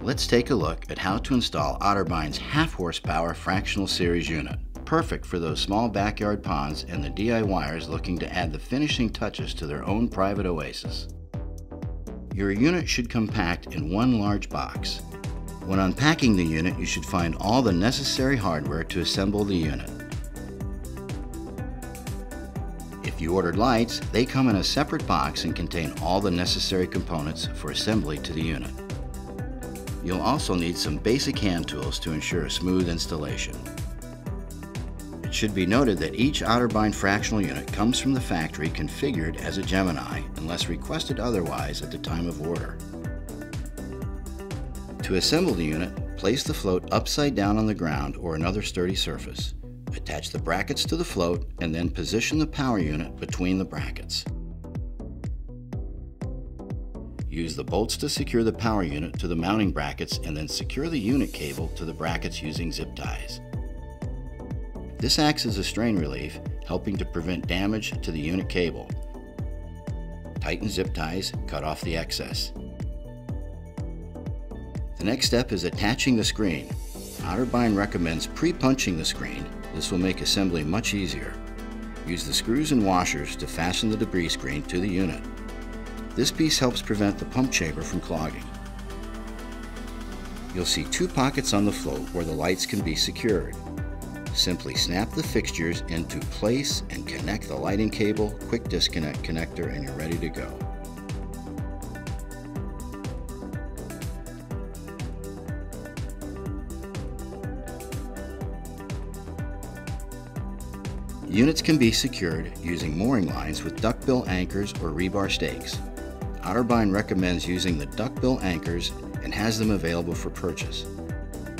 Let's take a look at how to install Otterbine's half horsepower fractional series unit. Perfect for those small backyard ponds and the DIYers looking to add the finishing touches to their own private oasis. Your unit should come packed in one large box. When unpacking the unit, you should find all the necessary hardware to assemble the unit. If you ordered lights, they come in a separate box and contain all the necessary components for assembly to the unit. You'll also need some basic hand tools to ensure a smooth installation. It should be noted that each Otterbine fractional unit comes from the factory configured as a Gemini unless requested otherwise at the time of order. To assemble the unit, place the float upside down on the ground or another sturdy surface. Attach the brackets to the float and then position the power unit between the brackets. Use the bolts to secure the power unit to the mounting brackets and then secure the unit cable to the brackets using zip ties. This acts as a strain relief, helping to prevent damage to the unit cable. Tighten zip ties, cut off the excess. The next step is attaching the screen. Otterbine recommends pre-punching the screen this will make assembly much easier. Use the screws and washers to fasten the debris screen to the unit. This piece helps prevent the pump chamber from clogging. You'll see two pockets on the float where the lights can be secured. Simply snap the fixtures into place and connect the lighting cable, quick disconnect connector, and you're ready to go. Units can be secured using mooring lines with duckbill anchors or rebar stakes. Otterbine recommends using the duckbill anchors and has them available for purchase.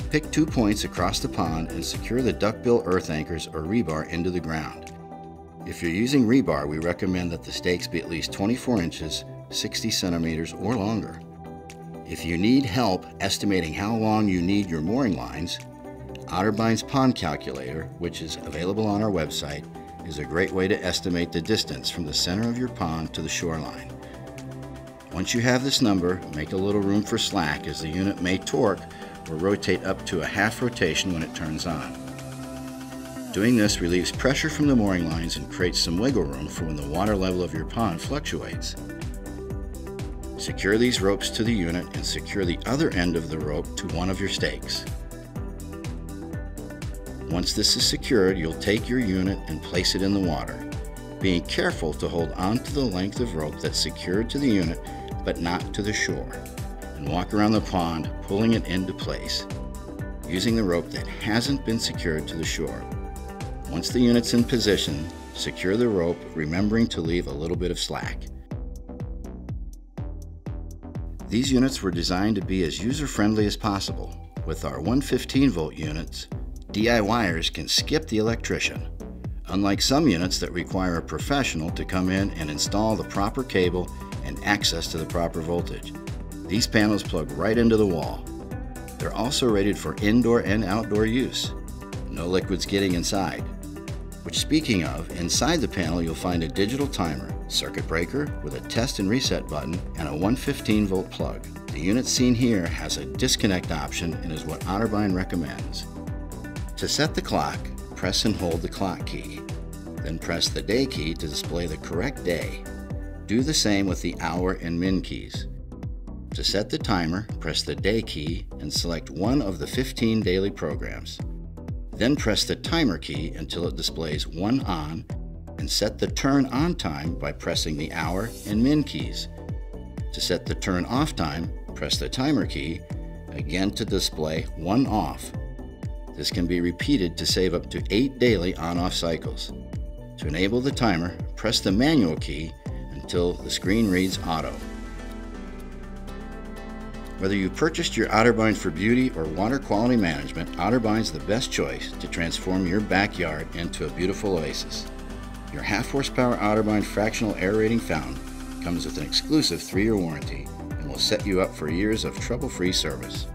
Pick two points across the pond and secure the duckbill earth anchors or rebar into the ground. If you're using rebar, we recommend that the stakes be at least 24 inches, 60 centimeters, or longer. If you need help estimating how long you need your mooring lines, Otterbine's Pond Calculator, which is available on our website, is a great way to estimate the distance from the center of your pond to the shoreline. Once you have this number, make a little room for slack as the unit may torque or rotate up to a half rotation when it turns on. Doing this relieves pressure from the mooring lines and creates some wiggle room for when the water level of your pond fluctuates. Secure these ropes to the unit and secure the other end of the rope to one of your stakes. Once this is secured, you'll take your unit and place it in the water, being careful to hold on to the length of rope that's secured to the unit but not to the shore, and walk around the pond pulling it into place, using the rope that hasn't been secured to the shore. Once the unit's in position, secure the rope, remembering to leave a little bit of slack. These units were designed to be as user-friendly as possible. With our 115 volt units, DIYers can skip the electrician, unlike some units that require a professional to come in and install the proper cable and access to the proper voltage. These panels plug right into the wall. They're also rated for indoor and outdoor use. No liquids getting inside. Which speaking of, inside the panel you'll find a digital timer, circuit breaker with a test and reset button, and a 115 volt plug. The unit seen here has a disconnect option and is what Otterbine recommends. To set the clock, press and hold the clock key. Then press the day key to display the correct day. Do the same with the hour and min keys. To set the timer, press the day key and select one of the 15 daily programs. Then press the timer key until it displays one on and set the turn on time by pressing the hour and min keys. To set the turn off time, press the timer key again to display one off this can be repeated to save up to 8 daily on-off cycles. To enable the timer, press the manual key until the screen reads auto. Whether you purchased your Otterbine for beauty or water quality management, Otterbine's the best choice to transform your backyard into a beautiful oasis. Your half horsepower Otterbine fractional aerating fountain comes with an exclusive 3 year warranty and will set you up for years of trouble free service.